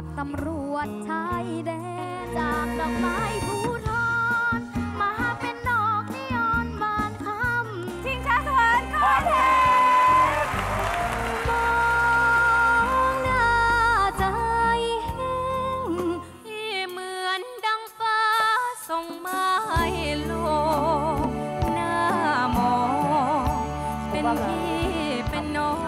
จากตำรวจชายแดนจากดอกไม้ภูทอนมาเป็นดอกนิออนบานคำทิ้งชาสวรรค์ขอเทมองหน้าใจแห้งที่เหมือนดังฟ้าส่งมาให้โลกหน้ามองเป็นพี่เป็นน้อง